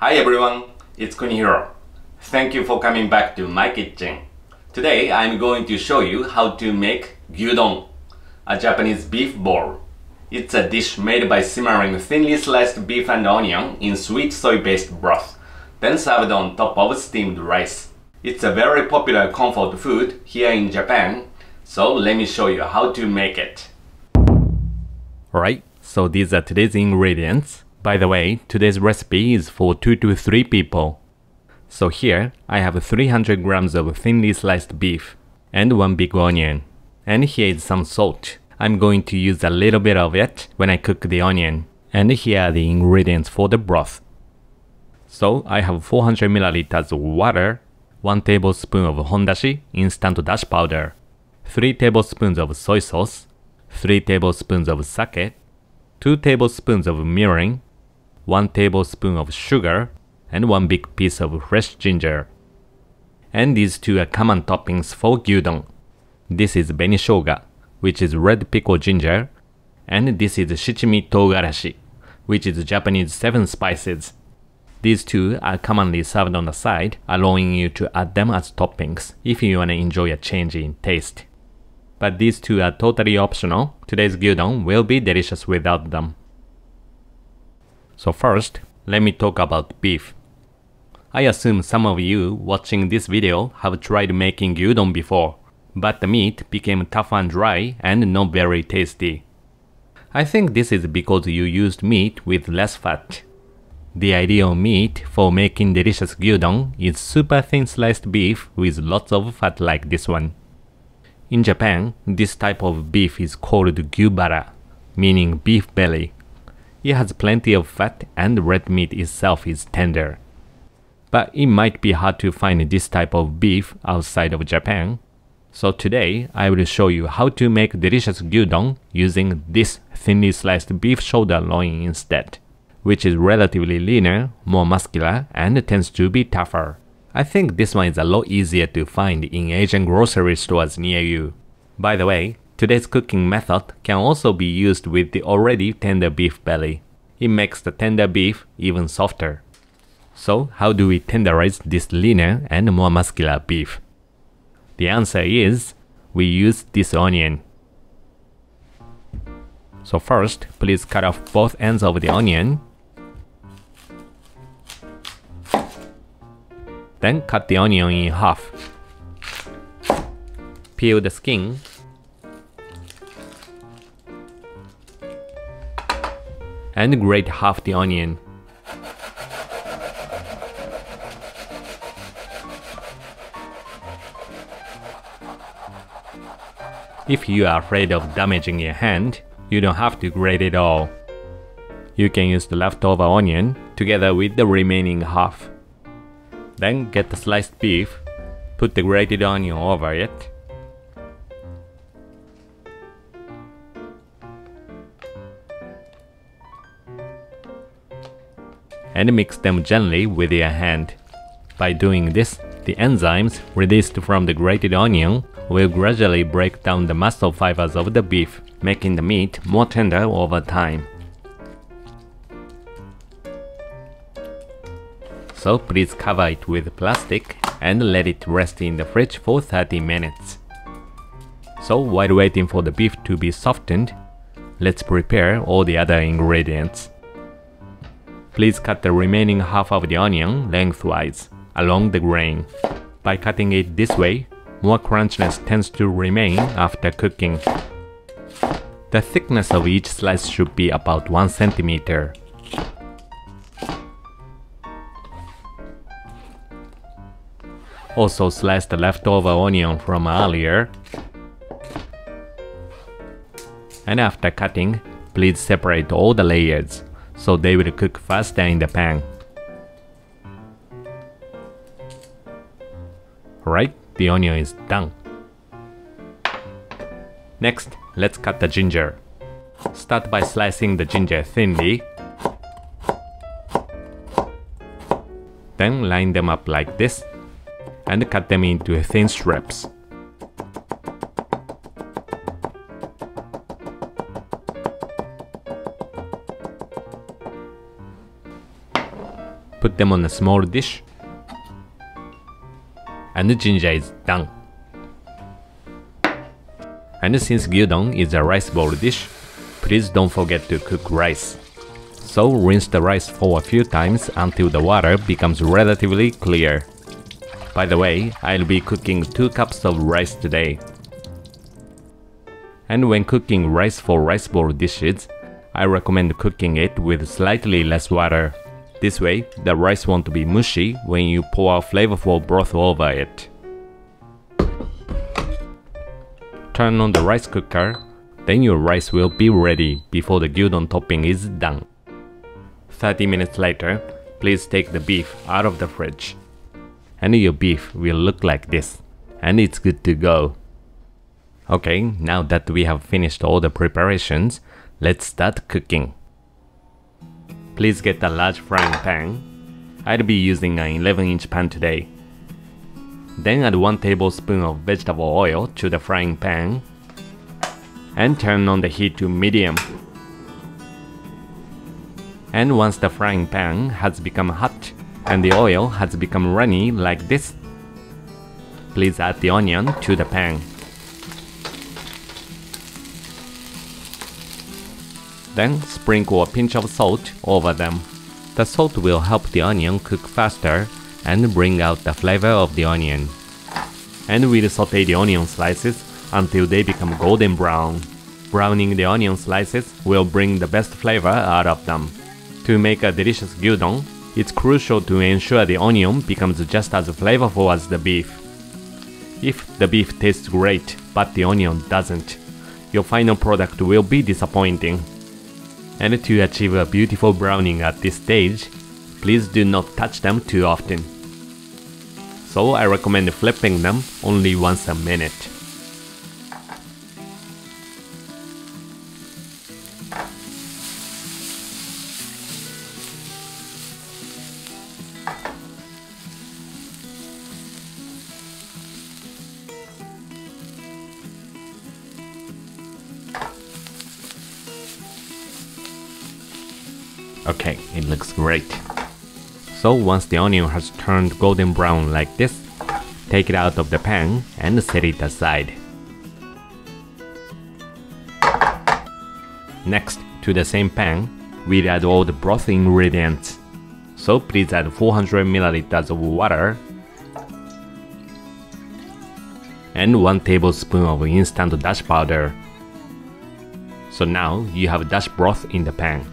Hi everyone, it's Kunihiro. Thank you for coming back to my kitchen. Today I'm going to show you how to make gyudon, a Japanese beef bowl. It's a dish made by simmering thinly sliced beef and onion in sweet soy-based broth, then served on top of steamed rice. It's a very popular comfort food here in Japan, so let me show you how to make it. Alright, so these are today's ingredients. By the way, today's recipe is for 2 to 3 people. So here, I have 300 grams of thinly sliced beef and 1 big onion. And here is some salt. I'm going to use a little bit of it when I cook the onion. And here are the ingredients for the broth. So I have 400 milliliters of water, 1 tablespoon of hondashi instant dashi powder, 3 tablespoons of soy sauce, 3 tablespoons of sake, 2 tablespoons of mirin, 1 tablespoon of sugar, and 1 big piece of fresh ginger. And these two are common toppings for gyudon. This is benishoga, which is red pickled ginger, and this is shichimi togarashi, which is Japanese seven spices. These two are commonly served on the side, allowing you to add them as toppings if you want to enjoy a change in taste. But these two are totally optional. Today's gyudon will be delicious without them. So first, let me talk about beef. I assume some of you watching this video have tried making gyudon before, but the meat became tough and dry and not very tasty. I think this is because you used meat with less fat. The ideal meat for making delicious gyudon is super thin sliced beef with lots of fat like this one. In Japan, this type of beef is called gyubara, meaning beef belly. It has plenty of fat and red meat itself is tender. But it might be hard to find this type of beef outside of Japan. So today, I will show you how to make delicious gyudon using this thinly sliced beef shoulder loin instead, which is relatively leaner, more muscular, and tends to be tougher. I think this one is a lot easier to find in Asian grocery stores near you. By the way, today's cooking method can also be used with the already tender beef belly. It makes the tender beef even softer. So how do we tenderize this leaner and more muscular beef? The answer is, we use this onion. So first, please cut off both ends of the onion. Then cut the onion in half. Peel the skin. And grate half the onion. If you are afraid of damaging your hand, you don't have to grate it all. You can use the leftover onion together with the remaining half. Then get the sliced beef, put the grated onion over it. And mix them gently with your hand. By doing this, the enzymes released from the grated onion will gradually break down the muscle fibers of the beef, making the meat more tender over time. So please cover it with plastic and let it rest in the fridge for 30 minutes. So while waiting for the beef to be softened, let's prepare all the other ingredients. Please cut the remaining half of the onion lengthwise along the grain. By cutting it this way, more crunchiness tends to remain after cooking. The thickness of each slice should be about 1 centimeter. Also slice the leftover onion from earlier. And after cutting, please separate all the layers, so they will cook faster in the pan. Alright, the onion is done. Next, let's cut the ginger. Start by slicing the ginger thinly. Then line them up like this and cut them into thin strips. Them on a small dish. And the ginger is done. And since gyudon is a rice bowl dish, please don't forget to cook rice. So rinse the rice for a few times until the water becomes relatively clear. By the way, I'll be cooking 2 cups of rice today. And when cooking rice for rice bowl dishes, I recommend cooking it with slightly less water. This way, the rice won't be mushy when you pour flavorful broth over it. Turn on the rice cooker, then your rice will be ready before the gyudon topping is done. 30 minutes later, please take the beef out of the fridge. And your beef will look like this. And it's good to go. Okay, now that we have finished all the preparations, let's start cooking. Please get a large frying pan. I'll be using an 11 inch pan today. Then add 1 tablespoon of vegetable oil to the frying pan and turn on the heat to medium. And once the frying pan has become hot and the oil has become runny like this, please add the onion to the pan. Then sprinkle a pinch of salt over them. The salt will help the onion cook faster and bring out the flavor of the onion. And we'll saute the onion slices until they become golden brown. Browning the onion slices will bring the best flavor out of them. To make a delicious gyudon, it's crucial to ensure the onion becomes just as flavorful as the beef. If the beef tastes great but the onion doesn't, your final product will be disappointing. And to achieve a beautiful browning at this stage, please do not touch them too often so I recommend flipping them only once a minute. Okay, it looks great. So once the onion has turned golden brown like this, take it out of the pan and set it aside. Next, to the same pan, we add all the broth ingredients. So please add 400 ml of water and 1 tablespoon of instant dashi powder. So now you have dashi broth in the pan.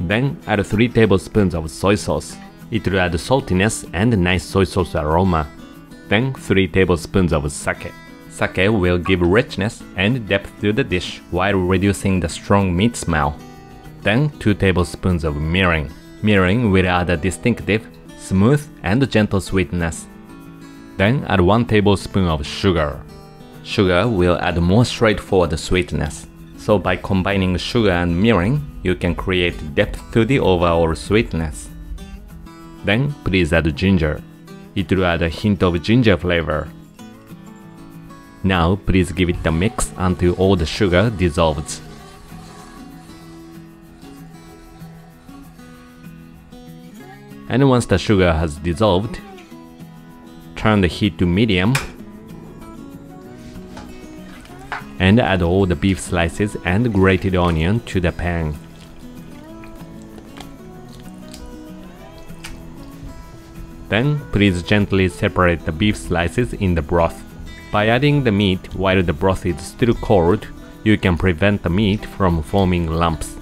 Then add 3 tablespoons of soy sauce. It will add saltiness and nice soy sauce aroma. Then 3 tablespoons of sake. Sake will give richness and depth to the dish while reducing the strong meat smell. Then 2 tablespoons of mirin. Mirin will add a distinctive, smooth and gentle sweetness. Then add 1 tablespoon of sugar. Sugar will add more straightforward sweetness. So by combining sugar and mirin, you can create depth to the overall sweetness. Then please add ginger. It will add a hint of ginger flavor. Now please give it a mix until all the sugar dissolves. And once the sugar has dissolved, turn the heat to medium and add all the beef slices and grated onion to the pan. Then please gently separate the beef slices in the broth. By adding the meat while the broth is still cold, you can prevent the meat from forming lumps.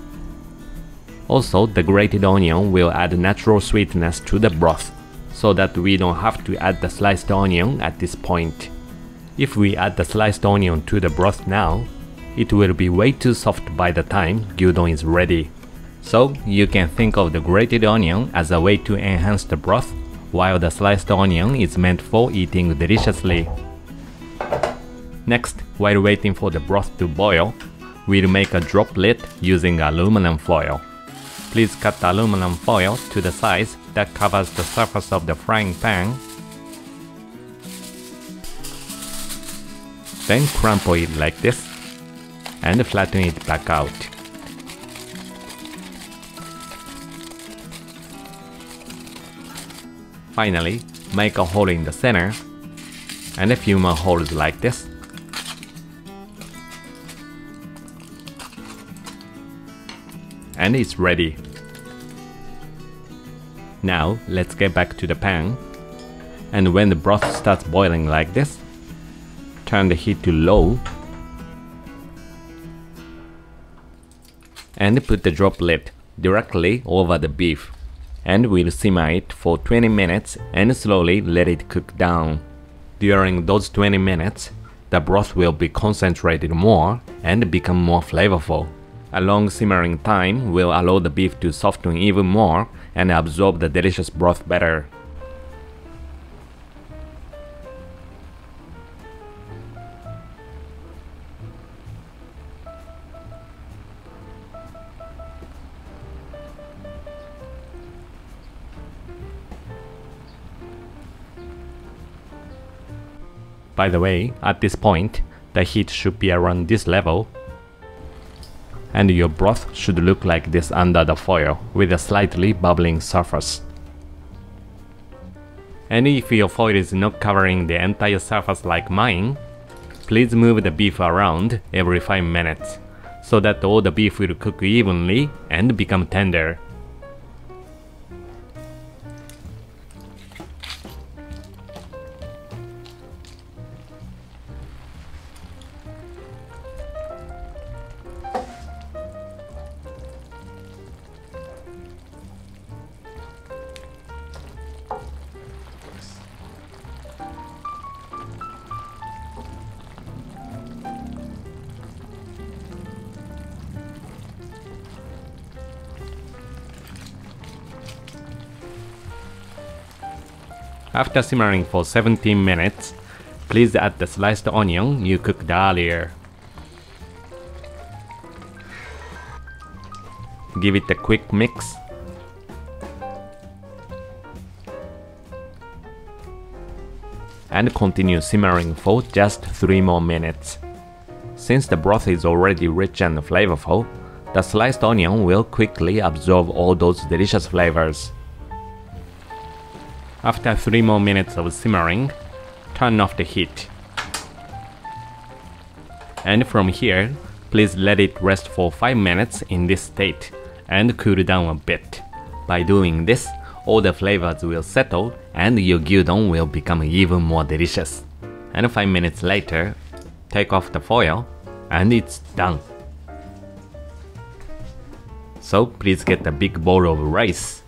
Also, the grated onion will add natural sweetness to the broth, so that we don't have to add the sliced onion at this point. If we add the sliced onion to the broth now, it will be way too soft by the time gyudon is ready. So you can think of the grated onion as a way to enhance the broth, while the sliced onion is meant for eating deliciously. Next, while waiting for the broth to boil, we'll make a drop lid using aluminum foil. Please cut the aluminum foil to the size that covers the surface of the frying pan Then crumple it like this and flatten it back out. Finally, make a hole in the center and a few more holes like this. And it's ready. Now let's get back to the pan. And when the broth starts boiling like this, turn the heat to low and put the drop lid directly over the beef and we'll simmer it for 20 minutes and slowly let it cook down. During those 20 minutes, the broth will be concentrated more and become more flavorful. A long simmering time will allow the beef to soften even more and absorb the delicious broth better. By the way, at this point, the heat should be around this level and your broth should look like this under the foil with a slightly bubbling surface. And if your foil is not covering the entire surface like mine, please move the beef around every 5 minutes so that all the beef will cook evenly and become tender. After simmering for 17 minutes, please add the sliced onion you cooked earlier. Give it a quick mix. And continue simmering for just 3 more minutes. Since the broth is already rich and flavorful, the sliced onion will quickly absorb all those delicious flavors. After 3 more minutes of simmering, turn off the heat. And from here, please let it rest for 5 minutes in this state and cool down a bit. By doing this, all the flavors will settle and your gyudon will become even more delicious. And 5 minutes later, take off the foil and it's done. So please get a big bowl of rice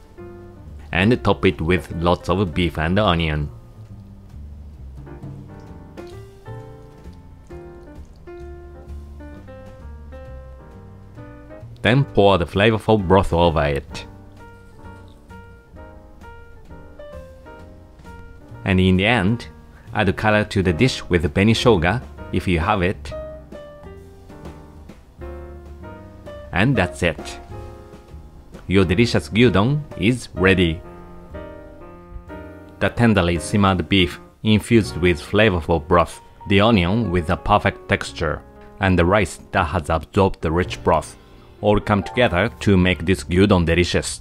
and top it with lots of beef and onion. Then pour the flavorful broth over it. And in the end, add color to the dish with shoga if you have it. And that's it your delicious gyudon is ready. The tenderly simmered beef infused with flavorful broth, the onion with a perfect texture, and the rice that has absorbed the rich broth all come together to make this gyudon delicious.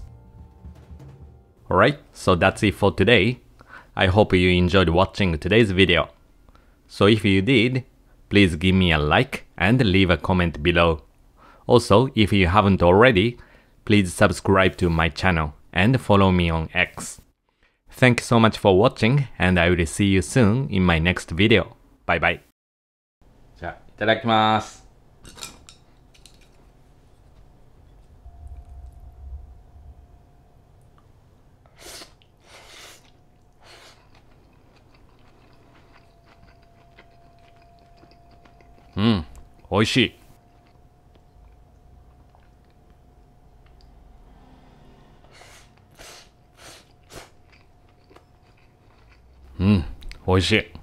Alright, so that's it for today. I hope you enjoyed watching today's video. So if you did, please give me a like and leave a comment below. Also, if you haven't already, please subscribe to my channel and follow me on X. Thank you so much for watching and I will see you soon in my next video. Bye bye. じゃあ、いただきます。うん、美味しい。 美味しい。